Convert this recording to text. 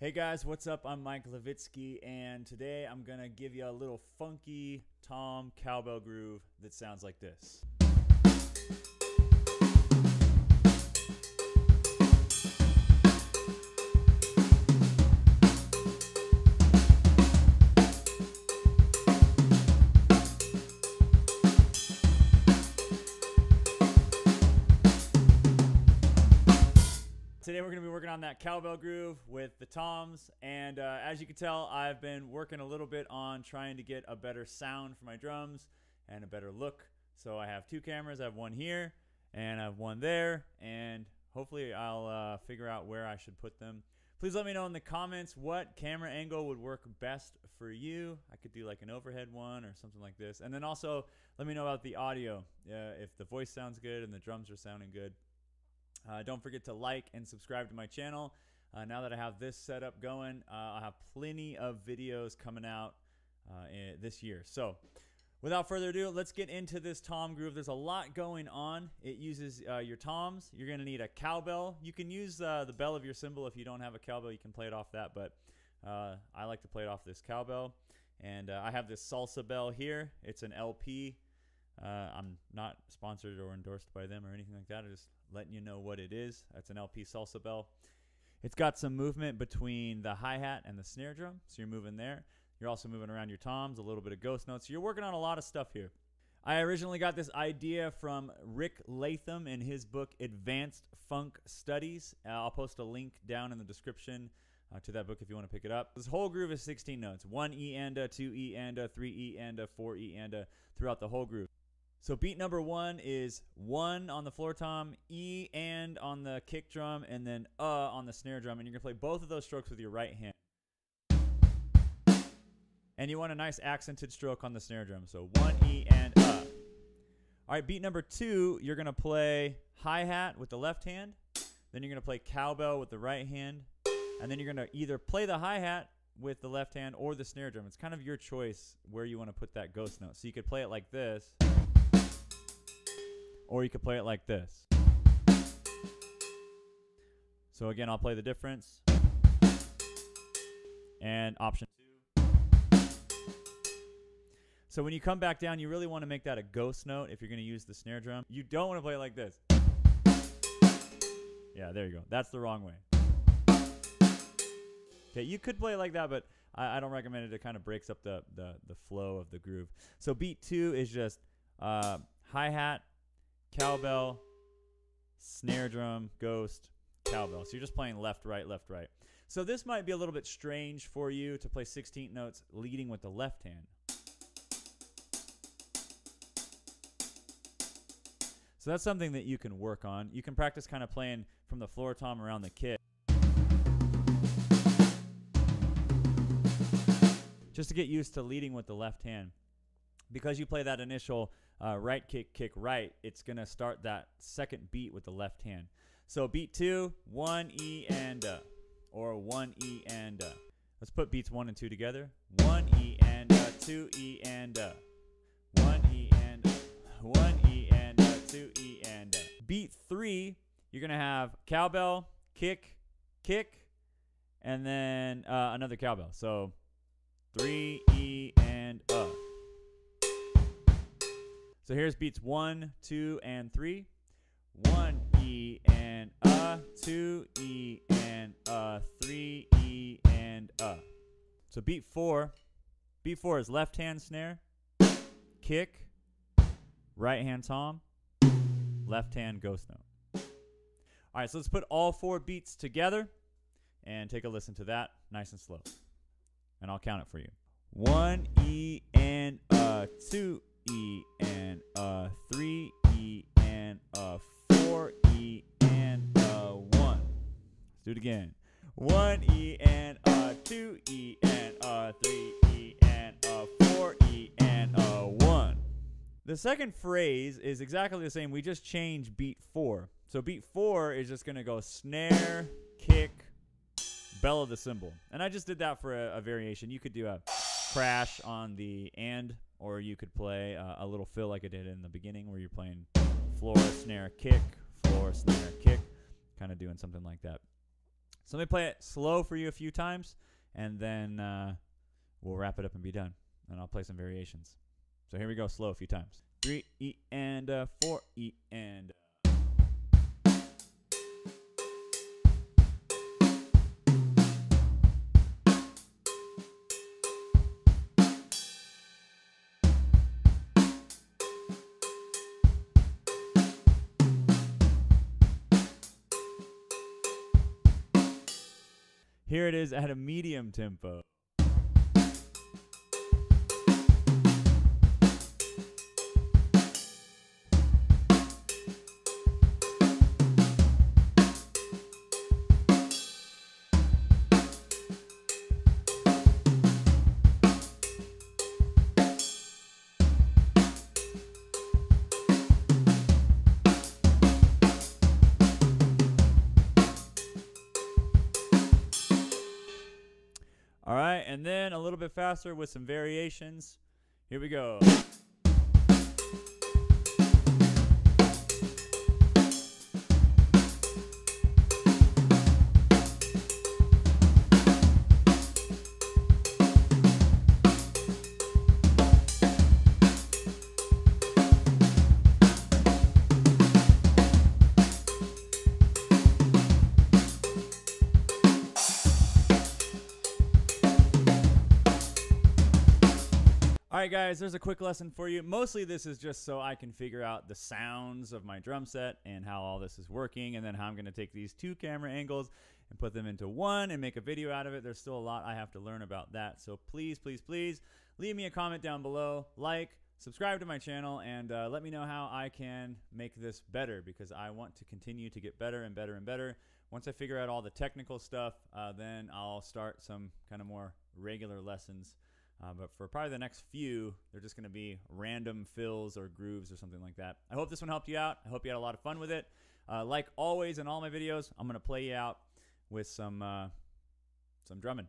Hey guys, what's up? I'm Mike Levitsky, and today I'm gonna give you a little funky tom cowbell groove that sounds like this. Going to be working on that cowbell groove with the toms, and uh, as you can tell, I've been working a little bit on trying to get a better sound for my drums and a better look. So I have two cameras. I have one here and I have one there, and hopefully I'll uh, figure out where I should put them. Please let me know in the comments what camera angle would work best for you. I could do like an overhead one or something like this, and then also let me know about the audio. Uh, if the voice sounds good and the drums are sounding good. Uh, don't forget to like and subscribe to my channel. Uh, now that I have this setup going, uh, I'll have plenty of videos coming out uh, this year. So, without further ado, let's get into this tom groove. There's a lot going on. It uses uh, your toms. You're going to need a cowbell. You can use uh, the bell of your cymbal if you don't have a cowbell. You can play it off that, but I like to play it off this cowbell. And I have this salsa bell here. It's an LP. I'm not sponsored or endorsed by them or anything like that. I'm just letting you know what it is. That's an LP salsa bell. It's got some movement between the hi hat and the snare drum, so you're moving there. You're also moving around your toms, a little bit of ghost notes. You're working on a lot of stuff here. I originally got this idea from Rick Latham in his book Advanced Funk Studies. Uh, I'll post a link down in the description uh, to that book if you want to pick it up. This whole groove is 16 notes: one E and a, two E and a, three E and a, four E and a throughout the whole groove. So beat number one is one on the floor tom, E and on the kick drum, and then uh on the snare drum. And you're gonna play both of those strokes with your right hand. And you want a nice accented stroke on the snare drum. So one E and uh. All right, beat number two, you're gonna play hi hat with the left hand, then you're gonna play cowbell with the right hand, and then you're gonna either play the hi hat with the left hand or the snare drum. It's kind of your choice where you want to put that ghost note. So you could play it like this. Or you could play it like this. So again, I'll play the difference. And option two. So when you come back down, you really want to make that a ghost note if you're going to use the snare drum. You don't want to play it like this. Yeah, there you go. That's the wrong way. Okay, you could play it like that, but I, I don't recommend it. It kind of breaks up the, the, the flow of the groove. So beat two is just uh, hi-hat, cowbell, snare drum, ghost, cowbell. So you're just playing left, right, left, right. So this might be a little bit strange for you to play 16th notes leading with the left hand. So that's something that you can work on. You can practice kind of playing from the floor tom around the kit. Just to get used to leading with the left hand. Because you play that initial uh, right kick, kick right, it's going to start that second beat with the left hand. So beat two, one E and uh, or one E and uh. Let's put beats one and two together. One E and uh, two E and uh. One E and uh, one E and uh, two E and uh. Beat three, you're gonna have cowbell, kick, kick, and then uh, another cowbell. So three E and uh. So here's beats one, two, and three. One E and uh, two E and uh, three E and uh. So beat four. Beat four is left hand snare, kick, right hand tom, left hand ghost note. All right, so let's put all four beats together and take a listen to that nice and slow. And I'll count it for you. One E and uh, two E and a three E and a four E and a one. Let's do it again. One E and a two E and a three E and a four E and a one. The second phrase is exactly the same. We just change beat four. So beat four is just gonna go snare, kick, bell of the cymbal. And I just did that for a, a variation. You could do a crash on the and or you could play uh, a little fill like I did in the beginning where you're playing floor, snare, kick, floor, snare, kick, kind of doing something like that. So let me play it slow for you a few times, and then uh, we'll wrap it up and be done. And I'll play some variations. So here we go, slow a few times. Three E and uh, four E and. Here it is at a medium tempo. All right, and then a little bit faster with some variations. Here we go. All right, guys, there's a quick lesson for you. Mostly, this is just so I can figure out the sounds of my drum set and how all this is working, and then how I'm going to take these two camera angles and put them into one and make a video out of it. There's still a lot I have to learn about that. So please, please, please leave me a comment down below, like, subscribe to my channel, and uh, let me know how I can make this better because I want to continue to get better and better and better. Once I figure out all the technical stuff, uh, then I'll start some kind of more regular lessons. Uh, but for probably the next few, they're just going to be random fills or grooves or something like that. I hope this one helped you out. I hope you had a lot of fun with it. Uh, like always in all my videos, I'm going to play you out with some uh, some drumming.